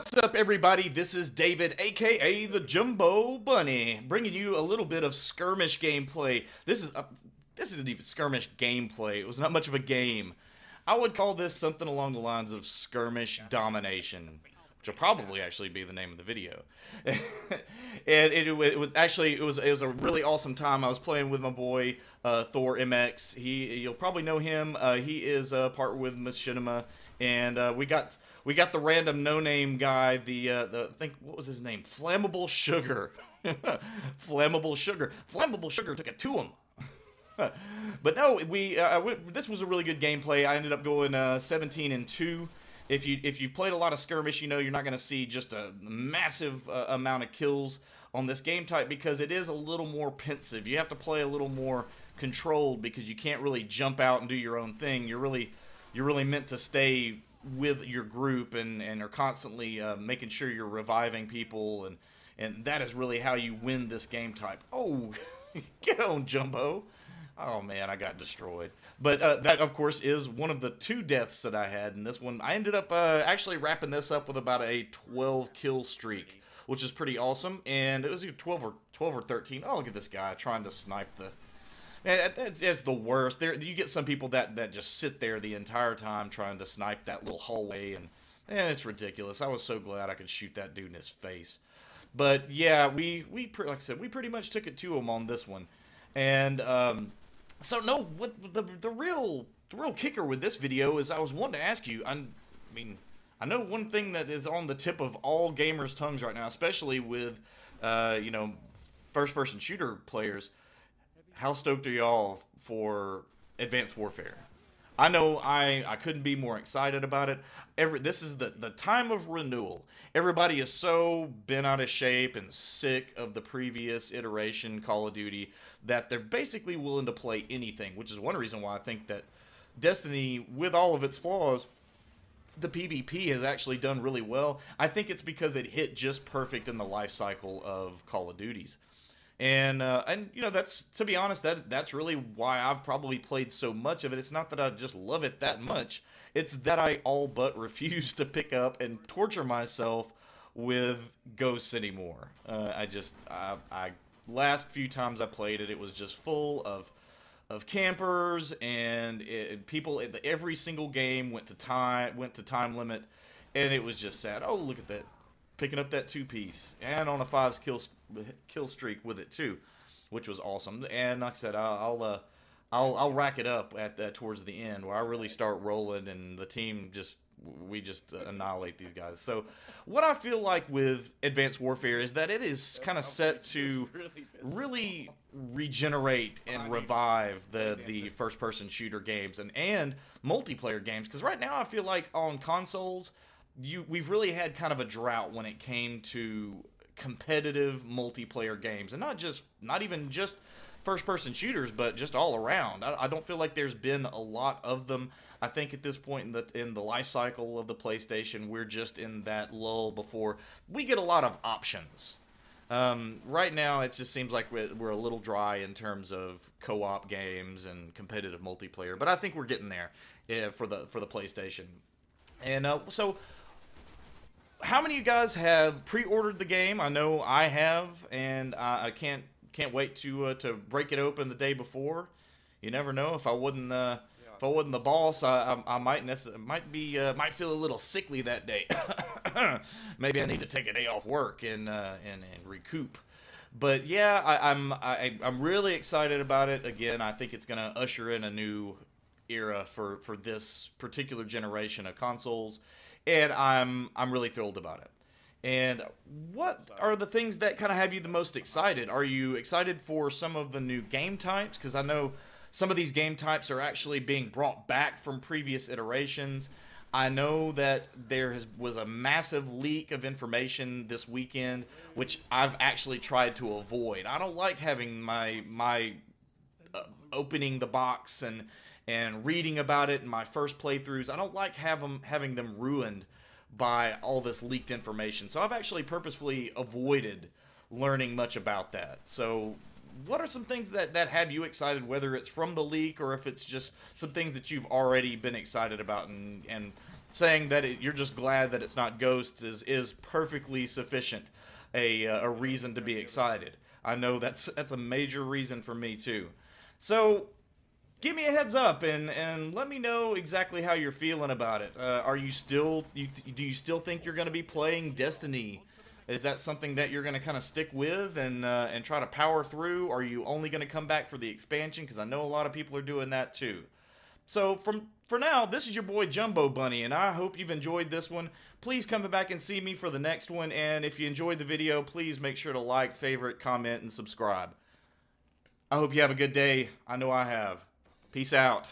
What's up, everybody? This is David, aka the Jumbo Bunny, bringing you a little bit of skirmish gameplay. This is a, this isn't even skirmish gameplay. It was not much of a game. I would call this something along the lines of skirmish domination, which will probably actually be the name of the video. and it, it, was actually it was it was a really awesome time. I was playing with my boy uh, Thor MX. He you'll probably know him. Uh, he is a part with Machinima, and uh, we got we got the random no name guy. The uh, the I think what was his name? Flammable Sugar. Flammable Sugar. Flammable Sugar took it to him. but no, we, uh, we, this was a really good gameplay. I ended up going uh, 17 and two. If you if you've played a lot of skirmish, you know you're not going to see just a massive uh, amount of kills on this game type because it is a little more pensive. You have to play a little more controlled because you can't really jump out and do your own thing. You're really you're really meant to stay with your group and and are constantly uh, making sure you're reviving people and and that is really how you win this game type. Oh, get on, Jumbo. Oh man, I got destroyed. But uh, that, of course, is one of the two deaths that I had in this one. I ended up uh, actually wrapping this up with about a 12 kill streak, which is pretty awesome. And it was either 12 or 12 or 13. Oh, look at this guy trying to snipe the. Man, that's, that's the worst. There, you get some people that that just sit there the entire time trying to snipe that little hallway, and and it's ridiculous. I was so glad I could shoot that dude in his face. But yeah, we we like I said, we pretty much took it to him on this one, and um, so no, what the the real the real kicker with this video is I was wanting to ask you. I, I mean, I know one thing that is on the tip of all gamers' tongues right now, especially with uh, you know first person shooter players. How stoked are y'all for Advanced Warfare? I know I, I couldn't be more excited about it. Every this is the, the time of renewal. Everybody is so bent out of shape and sick of the previous iteration Call of Duty that they're basically willing to play anything, which is one reason why I think that Destiny, with all of its flaws, the PvP has actually done really well. I think it's because it hit just perfect in the life cycle of Call of Duties and uh, and you know that's to be honest that that's really why I've probably played so much of it. It's not that I just love it that much. It's that I all but refuse to pick up and torture myself with ghosts anymore. Uh, I just I, I last few times I played it, it was just full of of campers and it, people. Every single game went to time went to time limit, and it was just sad. Oh look at that picking up that two piece and on a five kill kill streak with it too, which was awesome. And like I said, I'll I'll, uh, I'll, I'll rack it up at that towards the end where I really start rolling and the team just we just annihilate these guys. So, what I feel like with Advanced Warfare is that it is kind of set to really regenerate and revive the the first person shooter games and and multiplayer games. Because right now I feel like on consoles you we've really had kind of a drought when it came to competitive multiplayer games, and not just not even just first person shooters, but just all around. I, I, don't feel like there's been a lot of them. I think at this point in the in the life cycle of the PlayStation, we're just in that lull before we get a lot of options. Um, right now, it just seems like we're, we're a little dry in terms of co-op games and competitive multiplayer, but I think we're getting there yeah, for the for the PlayStation. And uh, so how many of you guys have pre-ordered the game? I know I have, and I, I can't can't wait to uh, to break it open the day before. You never know if I wouldn't uh, if I wasn't the boss, I, I, I might might be uh, might feel a little sickly that day. Maybe I need to take a day off work and uh, and and recoup. But yeah, I, I'm I, I'm really excited about it. Again, I think it's gonna usher in a new era for for this particular generation of consoles and I'm I'm really thrilled about it. And what are the things that kind of have you the most excited? Are you excited for some of the new game types? Because I know some of these game types are actually being brought back from previous iterations. I know that there has, was a massive leak of information this weekend, which I've actually tried to avoid. I don't like having my my opening the box and and reading about it in my first playthroughs. I don't like have them, having them ruined by all this leaked information. So I've actually purposefully avoided learning much about that. So what are some things that, that have you excited, whether it's from the leak or if it's just some things that you've already been excited about and, and saying that it, you're just glad that it's not Ghosts is, is perfectly sufficient a, uh, a reason to be excited. I know that's that's a major reason for me too. So give me a heads up and and let me know exactly how you're feeling about it. Uh, are you still you, do you still think you're going to be playing Destiny? Is that something that you're going to kind of stick with and uh, and try to power through? Are you only going to come back for the expansion? Because I know a lot of people are doing that too. So from for now, this is your boy Jumbo Bunny, and I hope you've enjoyed this one. Please come back and see me for the next one, and if you enjoyed the video, please make sure to like, favorite, comment, and subscribe. I hope you have a good day. I know I have. Peace out.